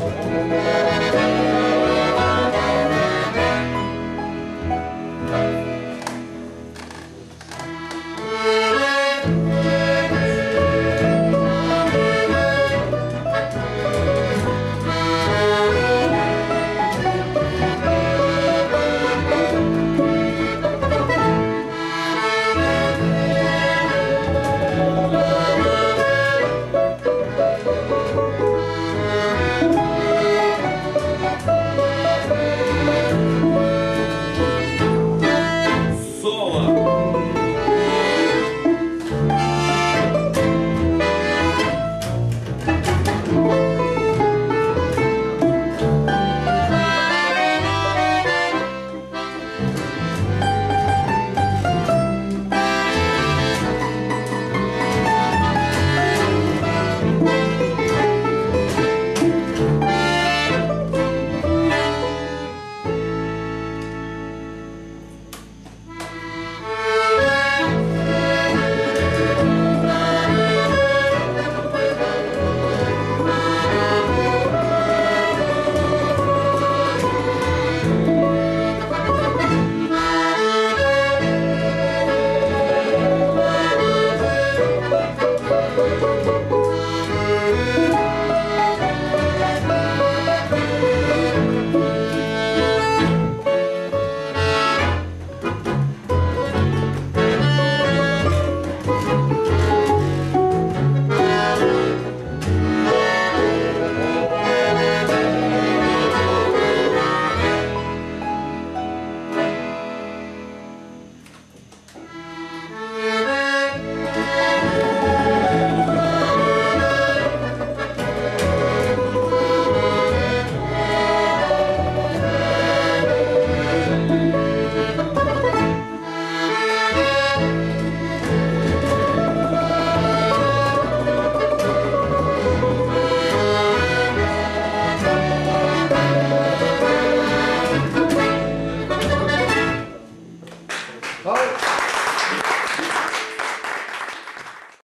Música